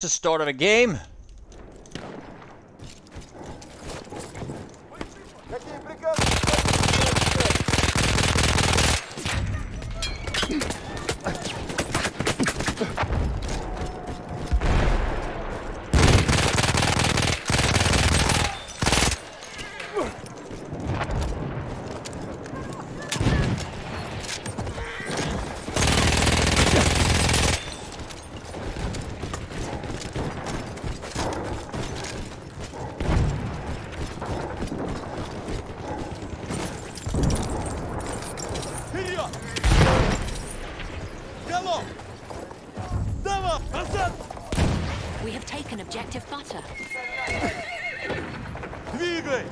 the start of a game. We have taken objective butter. Двигай!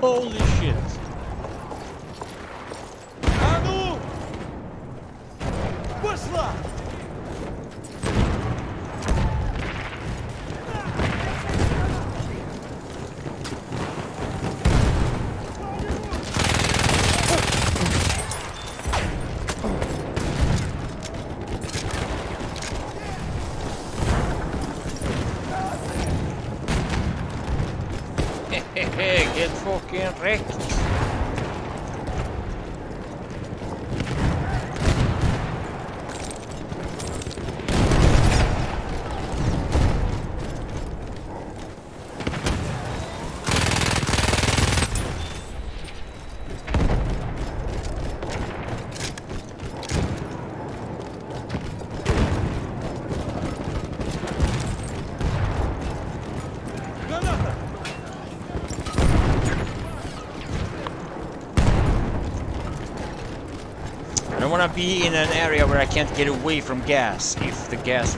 Holy shit. А ну! Пошла! To be in an area where I can't get away from gas if the gas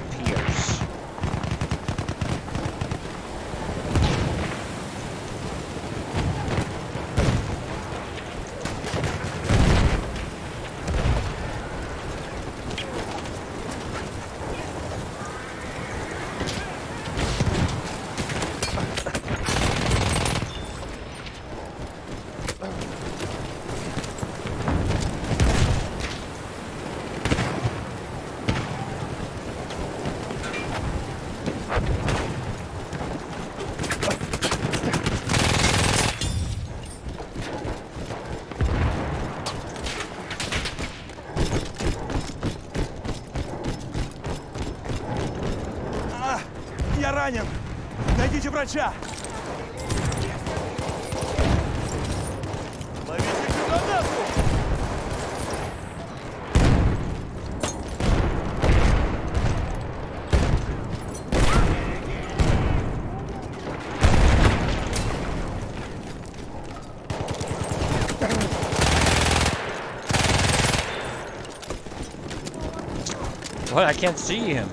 Найдите врача! Ловите гранату! What? I can't see him.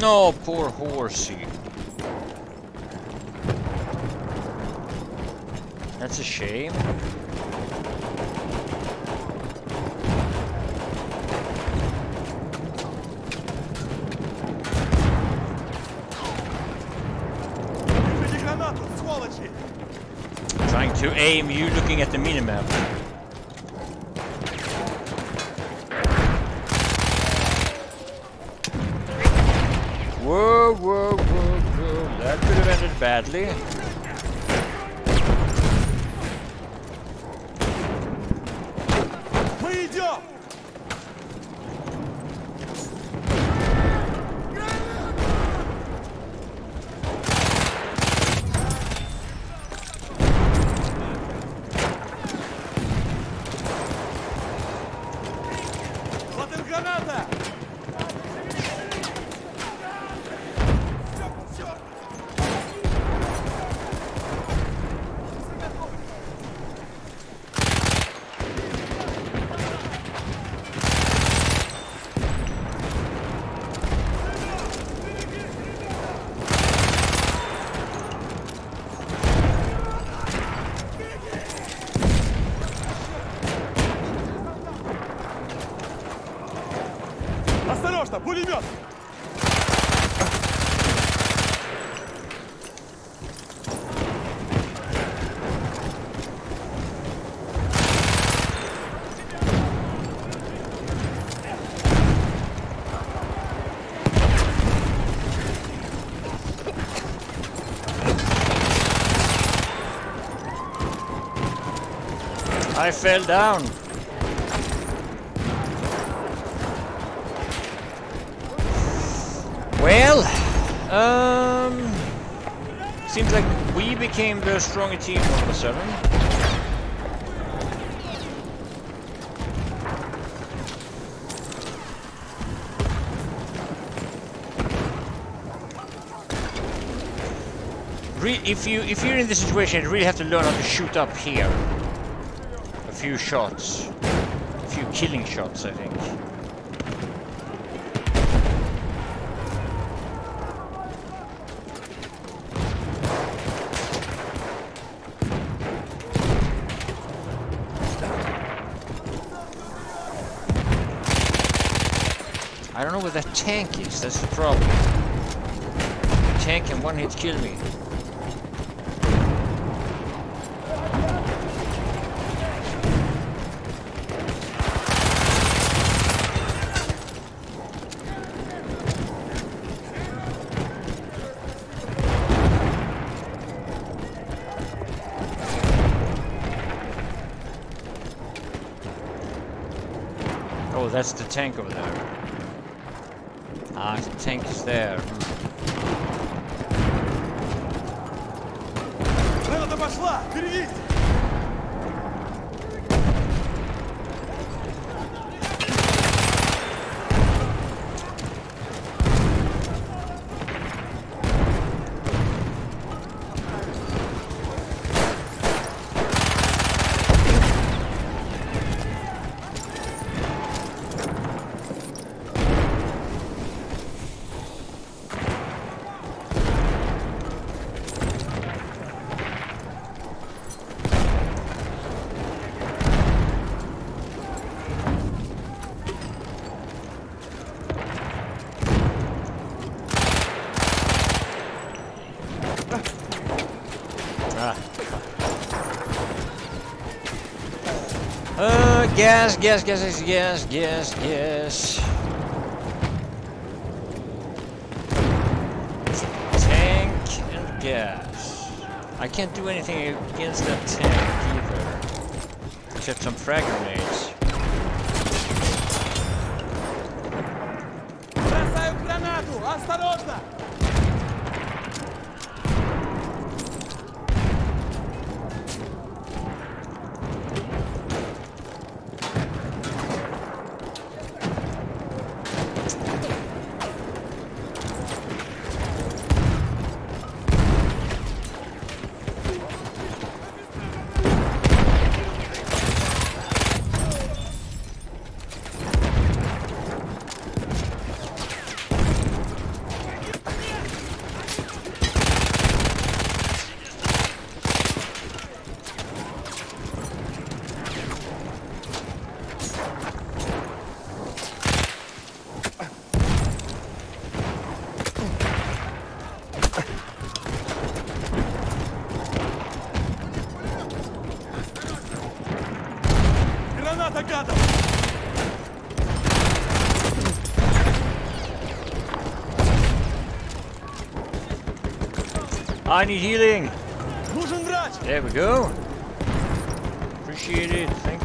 No, poor horsey. That's a shame. Trying you looking at the minimap. Whoa, whoa, whoa, whoa. That could have ended badly. I fell down. Well, um, seems like we became the stronger team all of a sudden. Re if you if you're in this situation, you really have to learn how to shoot up here. Few shots, a few killing shots, I think. I don't know where that tank is, that's the problem. The Tank can one hit kill me. Oh, that's the tank over there. Ah, the tank is there. Граната пошла! Берегись! Uh, gas, gas, gas, gas, gas, gas. Tank and gas. I can't do anything against that tank either. Except some frag grenades. I need healing. There we go. Appreciate it. Thank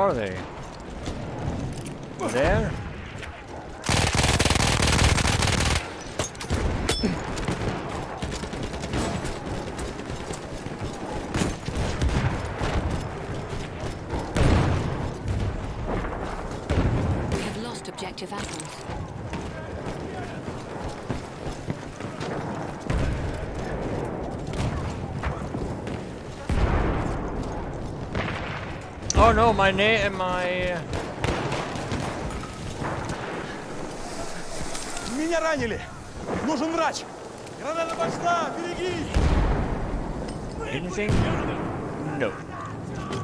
are they? There? Oh no, my name, my. uh, Меня ранили! Нужен врач! Граната пошла! Берегись! Anything? No.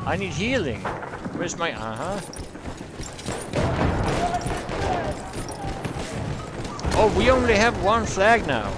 I need healing. Where's my uh huh? Oh, we only have one flag now.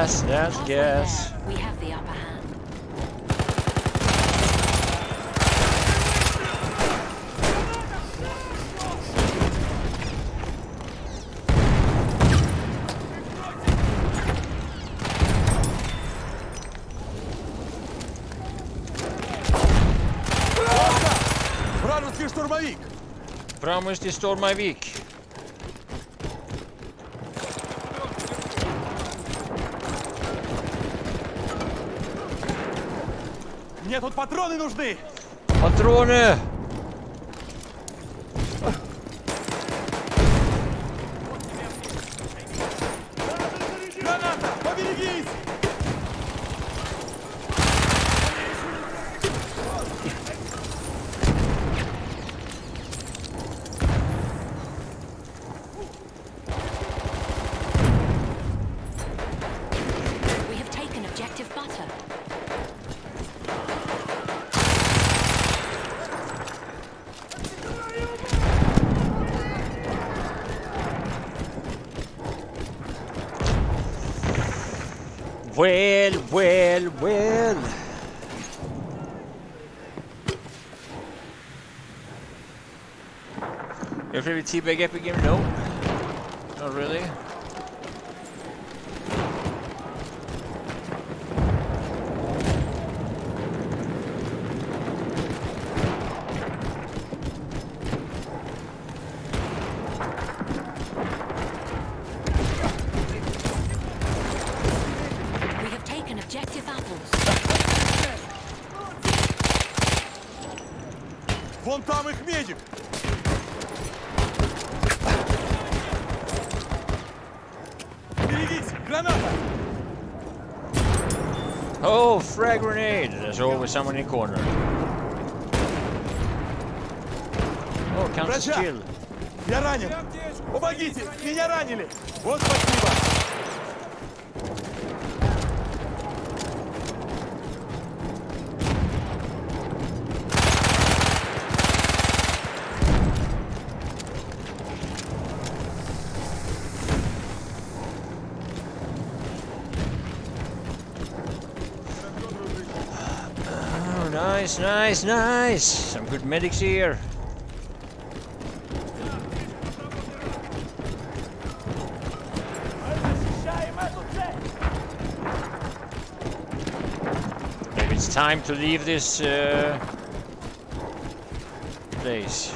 that's gas. That's gas. We have the upper hand. Вражеский штурмовик! Framryst Stormavik. Мне тут патроны нужны! Patroner! Your favorite teabag epic game? Nope. Not really. Frag grenade! There's always someone in the corner. Oh, counts as Врача! Я ранен! Помогите! Меня ранили! Вот спасибо! Nice, nice, nice! Some good medics here. Maybe it's time to leave this uh, place.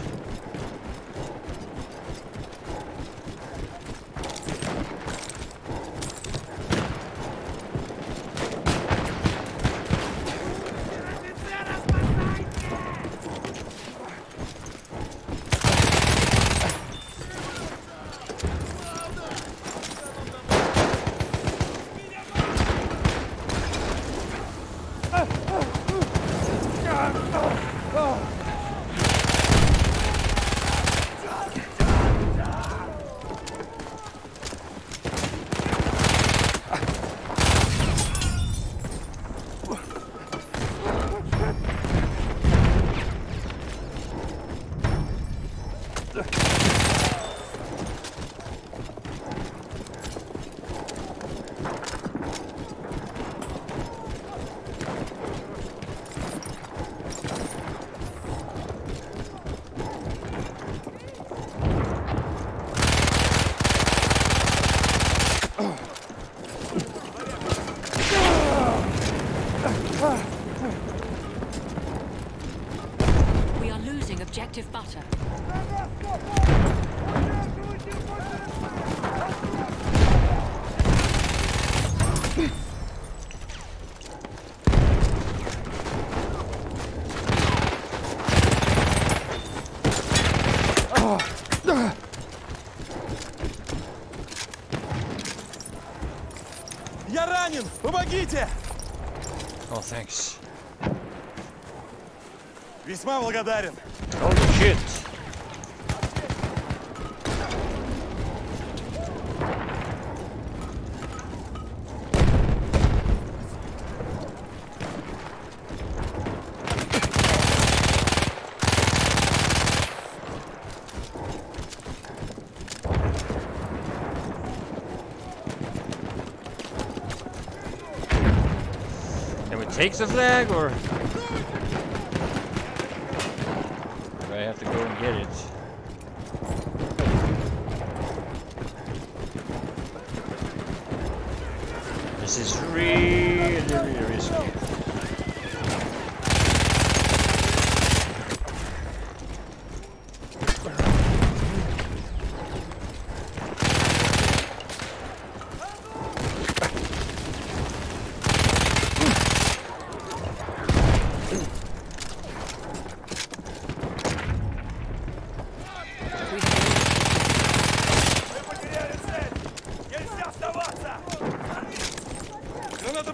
Помогите! Oh, thanks. Весьма благодарен. Holy shit! Can we take the flag or? I have to go and get it? This is really, really risky.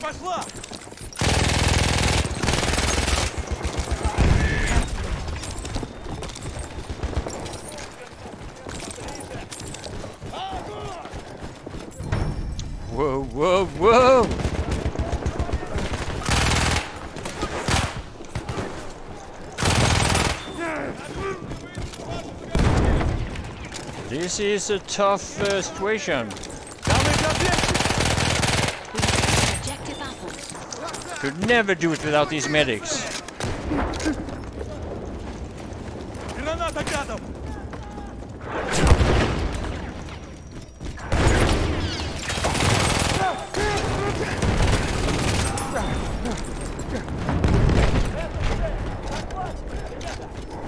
пошла! Whoa, whoa, whoa! This is a tough uh, situation. Could never do it without these medics.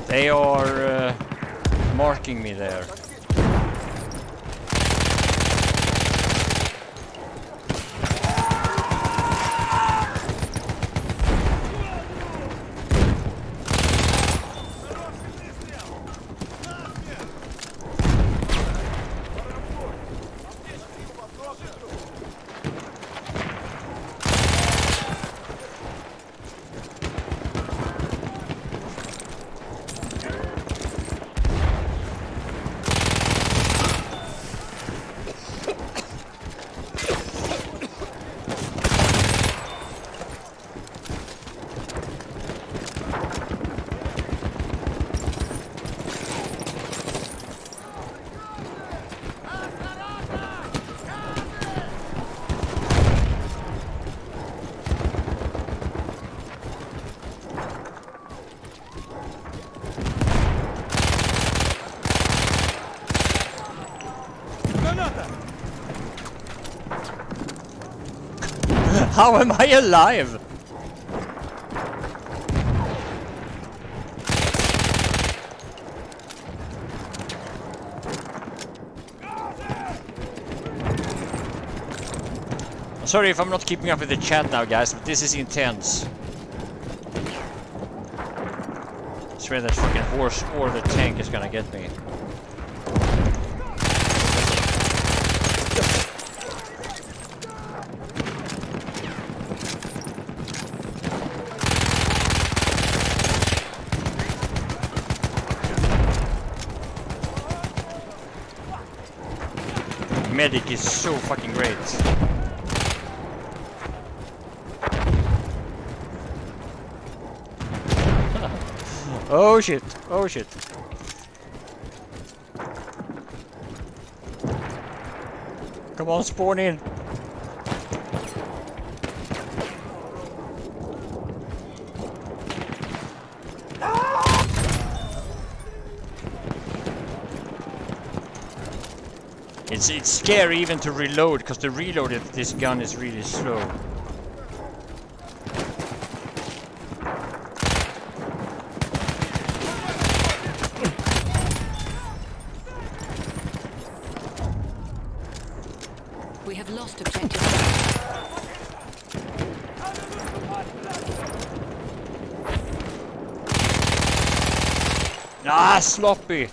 They are uh, marking me there. How am I alive? Sorry if I'm not keeping up with the chat now, guys, but this is intense. I swear that fucking horse or the tank is gonna get me. Medic is so fucking great. Oh shit, oh shit. Come on, spawn in. It's it's scary even to reload because the reload of this gun is really slow. We have lost objective. Ah, sloppy.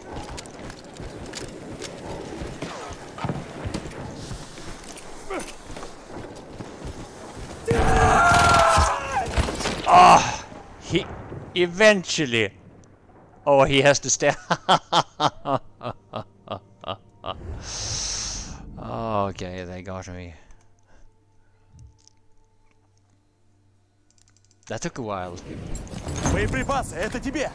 Ah, he eventually. Oh, he has to stay. okay, they got me. That took a while. Боеприпасы, это тебе!